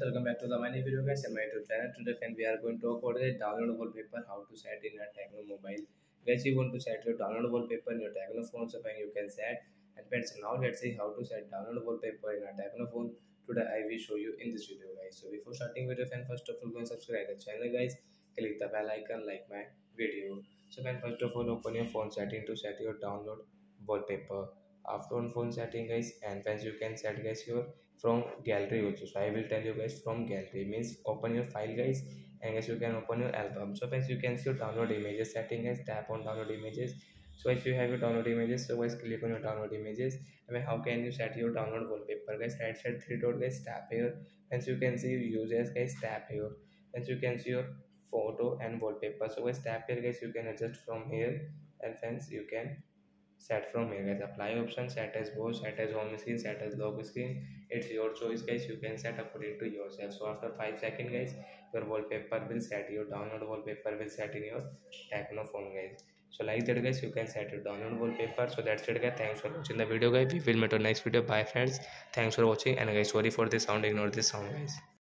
welcome back to the many video guys and my youtube channel. Today friend we are going to talk about the download wallpaper how to set in your Tecno mobile. Guys you want to set your download wallpaper in your Tecno phone so you can set. And friends now let's see how to set download wallpaper in a Tecno phone. Today i will show you in this video guys. So before starting video friend first of all go and subscribe the channel guys. Click the bell icon like my video. So friend first of all open your phone setting to set your download wallpaper after on phone setting guys and friends you can set guys your from gallery also. So i will tell you guys from gallery. Means open your file guys and guys you can open your album. So friends you can see your download images setting guys. Tap on download images. So if you have your download images so guys click on your download images. And how can you set your download wallpaper guys? Right side three dot guys tap here. And you can see users guys tap here. And you can see your photo and wallpaper. So guys tap here guys you can adjust from here. And friends you can set from here guys apply option set as both set as home screen set as lock screen. It's your choice guys. You can set according to yourself. So after five seconds guys your wallpaper will set your download wallpaper will set in your Tecno phone guys. So like that guys you can set your download wallpaper. So that's it guys. Thanks for watching the video guys. We will meet on next video. Bye friends. Thanks for watching. And guys sorry for the sound. Ignore this sound guys